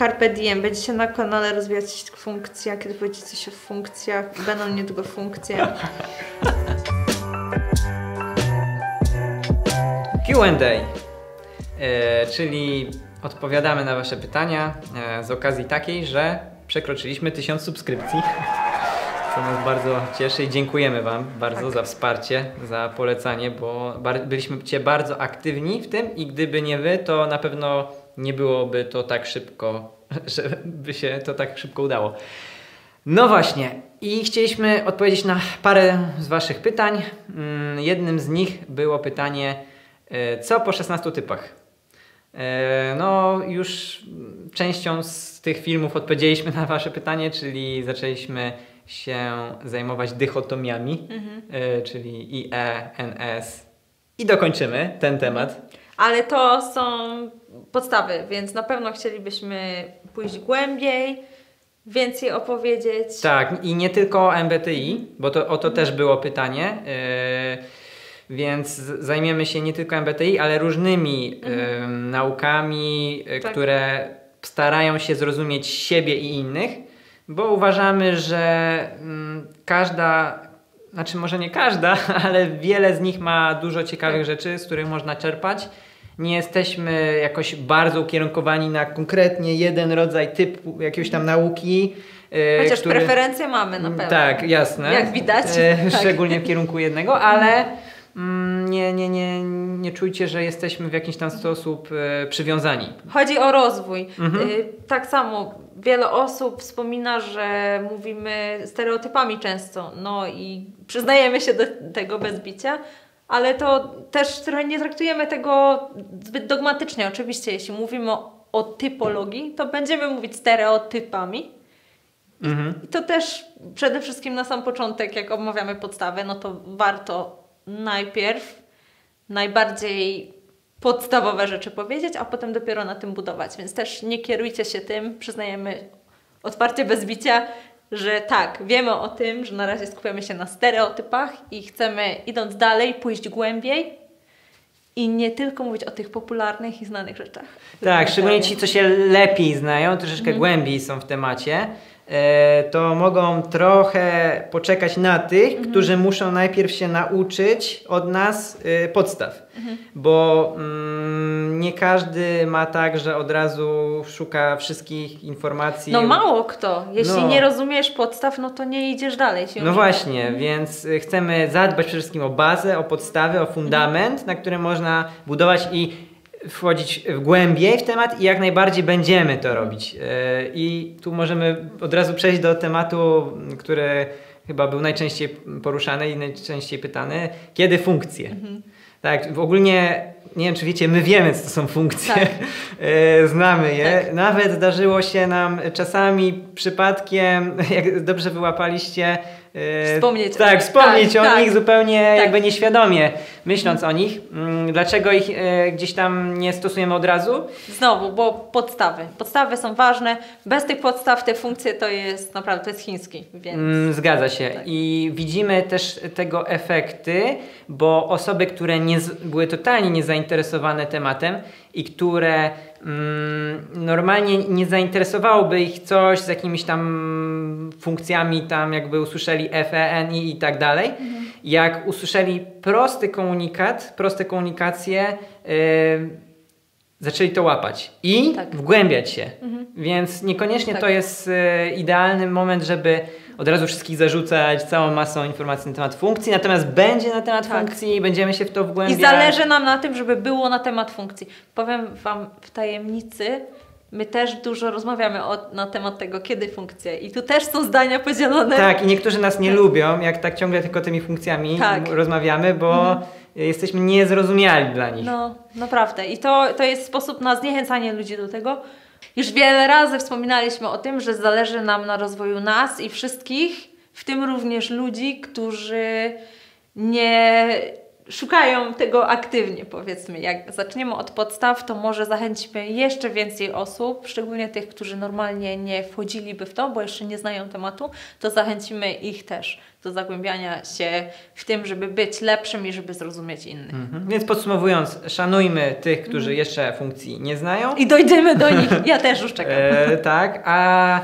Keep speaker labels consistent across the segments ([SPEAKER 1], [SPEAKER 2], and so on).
[SPEAKER 1] Carpe diem. Będziecie na kanale rozwijać funkcje, a kiedy powiecie coś o funkcjach, będą niedługo funkcje.
[SPEAKER 2] Q&A, e, czyli odpowiadamy na Wasze pytania e, z okazji takiej, że przekroczyliśmy 1000 subskrypcji. Co nas bardzo cieszy i dziękujemy Wam bardzo
[SPEAKER 1] Tak.
[SPEAKER 2] za wsparcie, za polecanie, bo bar- byliście bardzo aktywni w tym i gdyby nie Wy, to na pewno nie byłoby to tak szybko, żeby się to tak szybko udało. No właśnie, i chcieliśmy odpowiedzieć na parę z Waszych pytań. Mm, Jednym z nich było pytanie, e, co po 16 typach? E, No, już częścią z tych filmów odpowiedzieliśmy na Wasze pytanie, czyli zaczęliśmy się zajmować dychotomiami, e, czyli IE, NS i dokończymy ten temat.
[SPEAKER 1] Ale to są podstawy, więc na pewno chcielibyśmy pójść głębiej, więcej opowiedzieć.
[SPEAKER 2] Tak, i nie tylko o MBTI, bo to, o to też było pytanie. Yy, więc zajmiemy się nie tylko MBTI, ale różnymi yy, naukami, yy,
[SPEAKER 1] Tak.
[SPEAKER 2] które starają się zrozumieć siebie i innych, bo uważamy, że mm, każda, znaczy może nie każda, ale wiele z nich ma dużo ciekawych rzeczy, z których można czerpać. Nie jesteśmy jakoś bardzo ukierunkowani na konkretnie jeden rodzaj typu jakiegoś tam nauki. yy,
[SPEAKER 1] Chociaż
[SPEAKER 2] który-
[SPEAKER 1] preferencje mamy na pewno.
[SPEAKER 2] tak, jasne.
[SPEAKER 1] Jak widać.
[SPEAKER 2] E,
[SPEAKER 1] Tak.
[SPEAKER 2] Szczególnie w kierunku jednego, ale mm, nie, nie, nie, nie czujcie, że jesteśmy w jakiś tam sposób e, przywiązani.
[SPEAKER 1] Chodzi o rozwój.
[SPEAKER 2] Mhm.
[SPEAKER 1] Tak samo wiele osób wspomina, że mówimy stereotypami często, no i przyznajemy się do tego bez bicia, ale to też trochę nie traktujemy tego zbyt dogmatycznie. Oczywiście, jeśli mówimy o, o typologii, to będziemy mówić stereotypami.
[SPEAKER 2] Mhm.
[SPEAKER 1] I to też przede wszystkim na sam początek, jak omawiamy podstawę, no to warto najpierw najbardziej podstawowe rzeczy powiedzieć, a potem dopiero na tym budować. Więc też nie kierujcie się tym, przyznajemy otwarcie bez bicia, że tak, wiemy o tym, że na razie skupiamy się na stereotypach i chcemy, idąc dalej, pójść głębiej i nie tylko mówić o tych popularnych i znanych rzeczach.
[SPEAKER 2] Tak, szczególnie ci, co się lepiej znają, troszeczkę głębiej są w temacie, e, to mogą trochę poczekać na tych, którzy muszą najpierw się nauczyć od nas e, Bo mm, nie każdy ma tak, że od razu szuka wszystkich informacji.
[SPEAKER 1] No mało kto. Jeśli
[SPEAKER 2] No.
[SPEAKER 1] nie rozumiesz podstaw, no to nie idziesz dalej.
[SPEAKER 2] No właśnie, więc y, chcemy zadbać przede wszystkim o bazę, o podstawy, o fundament, na którym można budować i wchodzić w głębiej w temat i jak najbardziej będziemy to robić. Y, I tu możemy od razu przejść do tematu, który chyba był najczęściej poruszany i najczęściej pytany. Kiedy funkcje? Tak, w ogólnie, nie wiem czy wiecie, my wiemy co to są funkcje,
[SPEAKER 1] Tak.
[SPEAKER 2] E, znamy je.
[SPEAKER 1] Tak.
[SPEAKER 2] Nawet zdarzyło się nam czasami przypadkiem, jak dobrze wyłapaliście,
[SPEAKER 1] Wspomnieć o
[SPEAKER 2] tak,
[SPEAKER 1] nich.
[SPEAKER 2] wspomnieć
[SPEAKER 1] Tak,
[SPEAKER 2] o
[SPEAKER 1] tak.
[SPEAKER 2] nich zupełnie
[SPEAKER 1] Tak.
[SPEAKER 2] jakby nieświadomie, myśląc o nich. Mm, Dlaczego ich e, gdzieś tam nie stosujemy od razu?
[SPEAKER 1] Znowu, bo podstawy. Podstawy są ważne. Bez tych podstaw te funkcje to jest naprawdę, to jest chiński, więc...
[SPEAKER 2] Mm, Zgadza się.
[SPEAKER 1] Tak.
[SPEAKER 2] I widzimy też tego efekty, bo osoby, które nie, były totalnie niezainteresowane tematem i które normalnie nie zainteresowałoby ich coś z jakimiś tam funkcjami, tam jakby usłyszeli FENI i tak dalej,
[SPEAKER 1] Mhm.
[SPEAKER 2] jak usłyszeli prosty komunikat, proste komunikacje, yy, zaczęli to łapać i
[SPEAKER 1] Tak.
[SPEAKER 2] wgłębiać się.
[SPEAKER 1] Mhm.
[SPEAKER 2] Więc niekoniecznie
[SPEAKER 1] Tak.
[SPEAKER 2] to jest e, idealny moment, żeby od razu wszystkich zarzucać całą masą informacji na temat funkcji, natomiast będzie na temat
[SPEAKER 1] Tak.
[SPEAKER 2] funkcji i będziemy się w to
[SPEAKER 1] I
[SPEAKER 2] wgłębiać.
[SPEAKER 1] zależy nam na tym, żeby było na temat funkcji. Powiem Wam w tajemnicy, my też dużo rozmawiamy o, na temat tego, kiedy funkcje. I tu też są zdania podzielone.
[SPEAKER 2] Tak, i niektórzy nas nie lubią, jak tak ciągle tylko tymi funkcjami
[SPEAKER 1] Tak. Mhm.
[SPEAKER 2] rozmawiamy, bo jesteśmy niezrozumiali dla nich.
[SPEAKER 1] No, naprawdę. I to, to jest sposób na zniechęcanie ludzi do tego. Już wiele razy wspominaliśmy o tym, że zależy nam na rozwoju nas i wszystkich, w tym również ludzi, którzy nie szukają tego aktywnie, powiedzmy. Jak zaczniemy od podstaw, to może zachęcimy jeszcze więcej osób, szczególnie tych, którzy normalnie nie wchodziliby w to, bo jeszcze nie znają tematu, to zachęcimy ich też do zagłębiania się w tym, żeby być lepszym i żeby zrozumieć innych.
[SPEAKER 2] Mhm. Więc podsumowując, szanujmy tych, którzy jeszcze funkcji nie znają.
[SPEAKER 1] I dojdziemy do nich. Ja też już czekam.
[SPEAKER 2] E, tak, a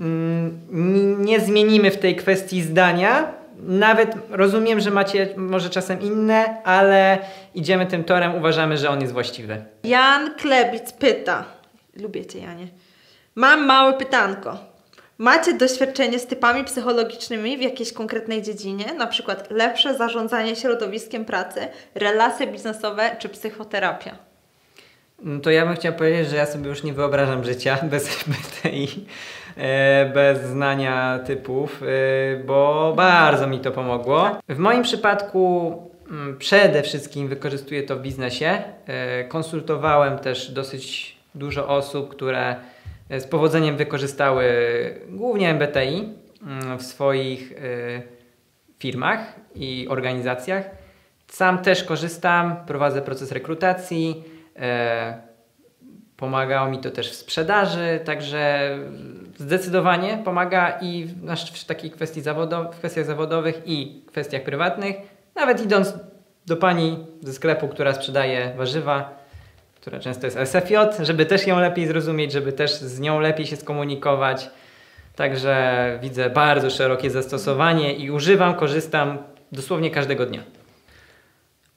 [SPEAKER 2] mm, nie zmienimy w tej kwestii zdania. Nawet rozumiem, że macie może czasem inne, ale idziemy tym torem, uważamy, że on jest właściwy.
[SPEAKER 1] Jan Klebic pyta. Lubię Cię, Janie. Mam małe pytanko. Macie doświadczenie z typami psychologicznymi w jakiejś konkretnej dziedzinie, na przykład lepsze zarządzanie środowiskiem pracy, relacje biznesowe czy psychoterapia?
[SPEAKER 2] No To ja bym chciał powiedzieć, że ja sobie już nie wyobrażam życia bez BTI, bez znania typów, e, bo bardzo mi to pomogło. W moim przypadku mm, przede wszystkim wykorzystuję to w biznesie. E, Konsultowałem też dosyć dużo osób, które e, z powodzeniem wykorzystały głównie MBTI mm, w swoich e, firmach i organizacjach. Sam też korzystam, prowadzę proces rekrutacji. E, pomagało mi to też w sprzedaży, także zdecydowanie pomaga i w, w takiej kwestii w kwestiach zawodowych i kwestiach prywatnych. Nawet idąc do pani ze sklepu, która sprzedaje warzywa, która często jest SFJ, żeby też ją lepiej zrozumieć, żeby też z nią lepiej się skomunikować. Także widzę bardzo szerokie zastosowanie i używam, korzystam dosłownie każdego dnia.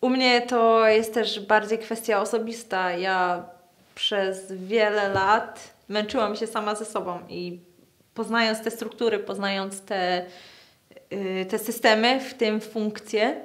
[SPEAKER 1] U mnie to jest też bardziej kwestia osobista. Ja przez wiele lat męczyłam się sama ze sobą i poznając te struktury, poznając te, y, te systemy, w tym funkcje,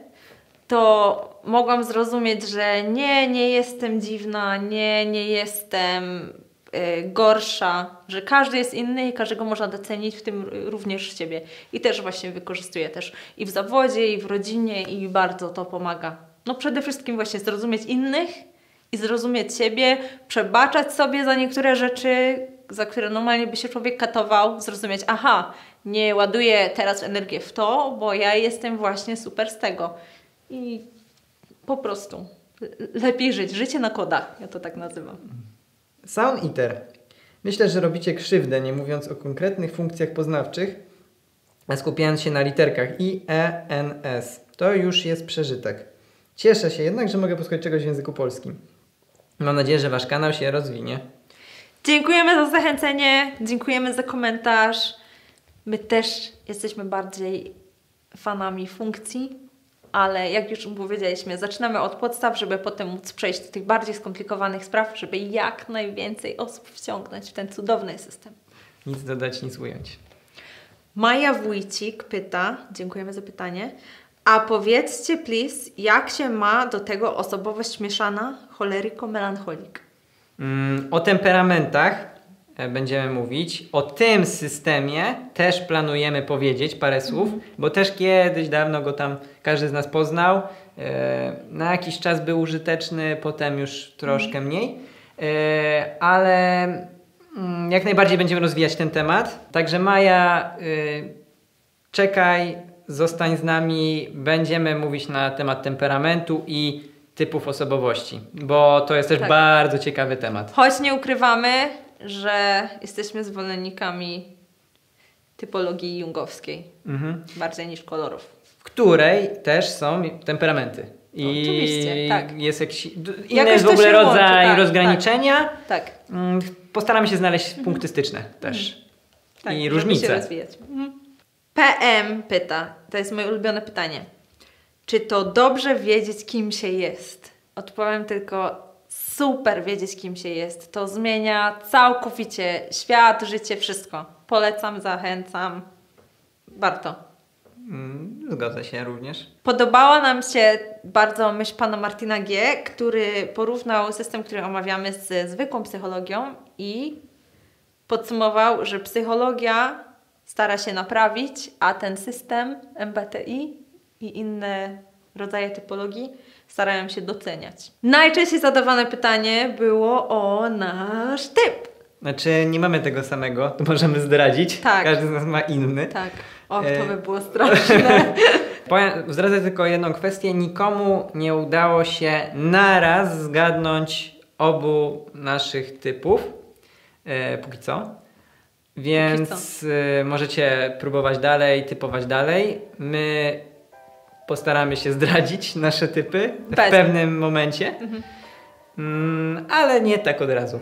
[SPEAKER 1] to mogłam zrozumieć, że nie, nie jestem dziwna, nie, nie jestem y, gorsza, że każdy jest inny i każdego można docenić, w tym również siebie. I też właśnie wykorzystuję też i w zawodzie, i w rodzinie i bardzo to pomaga. No przede wszystkim właśnie zrozumieć innych i zrozumieć siebie, przebaczać sobie za niektóre rzeczy, za które normalnie by się człowiek katował, zrozumieć, aha, nie ładuję teraz energię w to, bo ja jestem właśnie super z tego. I po prostu le- lepiej żyć. Życie na kodach, ja to tak nazywam.
[SPEAKER 2] Sound Eater. Myślę, że robicie krzywdę, nie mówiąc o konkretnych funkcjach poznawczych, a skupiając się na literkach I, E, N, S. To już jest przeżytek. Cieszę się jednak, że mogę posłuchać czegoś w języku polskim. Mam nadzieję, że Wasz kanał się rozwinie.
[SPEAKER 1] Dziękujemy za zachęcenie, dziękujemy za komentarz. My też jesteśmy bardziej fanami funkcji, ale jak już powiedzieliśmy, zaczynamy od podstaw, żeby potem móc przejść do tych bardziej skomplikowanych spraw, żeby jak najwięcej osób wciągnąć w ten cudowny system.
[SPEAKER 2] Nic dodać, nic ująć.
[SPEAKER 1] Maja Wójcik pyta, dziękujemy za pytanie, a powiedzcie please, jak się ma do tego osobowość mieszana choleryko-melancholik?
[SPEAKER 2] Mm, o temperamentach e, będziemy mówić. O tym systemie też planujemy powiedzieć parę słów, bo też kiedyś dawno go tam każdy z nas poznał. E, Na jakiś czas był użyteczny, potem już troszkę mniej. E, Ale mm, jak najbardziej będziemy rozwijać ten temat. Także Maja, y, czekaj, zostań z nami. Będziemy mówić na temat temperamentu i typów osobowości, bo to jest też
[SPEAKER 1] Tak.
[SPEAKER 2] bardzo ciekawy temat.
[SPEAKER 1] Choć nie ukrywamy, że jesteśmy zwolennikami typologii jungowskiej,
[SPEAKER 2] Mhm.
[SPEAKER 1] bardziej niż kolorów.
[SPEAKER 2] W której też są temperamenty. I
[SPEAKER 1] Oczywiście, tak.
[SPEAKER 2] jest jakiś inny
[SPEAKER 1] Jakoś
[SPEAKER 2] w ogóle rodzaj
[SPEAKER 1] tak,
[SPEAKER 2] rozgraniczenia.
[SPEAKER 1] Tak.
[SPEAKER 2] Mm, Postaramy się znaleźć punkty styczne też.
[SPEAKER 1] tak
[SPEAKER 2] I
[SPEAKER 1] żeby
[SPEAKER 2] różnice.
[SPEAKER 1] się rozwijać. Mhm. PM pyta, to jest moje ulubione pytanie. Czy to dobrze wiedzieć, kim się jest? Odpowiem tylko super wiedzieć, kim się jest. To zmienia całkowicie świat, życie, wszystko. Polecam, zachęcam. Warto.
[SPEAKER 2] Mm, Zgodzę się również.
[SPEAKER 1] Podobała nam się bardzo myśl pana Martina G., który porównał system, który omawiamy z zwykłą psychologią i podsumował, że psychologia stara się naprawić, a ten system MBTI i inne rodzaje typologii starają się doceniać. Najczęściej zadawane pytanie było o nasz typ.
[SPEAKER 2] Znaczy, nie mamy tego samego, to możemy zdradzić.
[SPEAKER 1] Tak.
[SPEAKER 2] Każdy z nas ma inny.
[SPEAKER 1] Tak. Och, to
[SPEAKER 2] E.
[SPEAKER 1] by było straszne.
[SPEAKER 2] Zdradzę tylko jedną kwestię. Nikomu nie udało się naraz zgadnąć obu naszych typów. E, póki co. Więc e, możecie próbować dalej, typować dalej. My postaramy się zdradzić nasze typy w
[SPEAKER 1] Bez.
[SPEAKER 2] pewnym momencie. Mm, ale nie tak od razu.